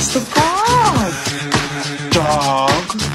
It's the dog. Dog.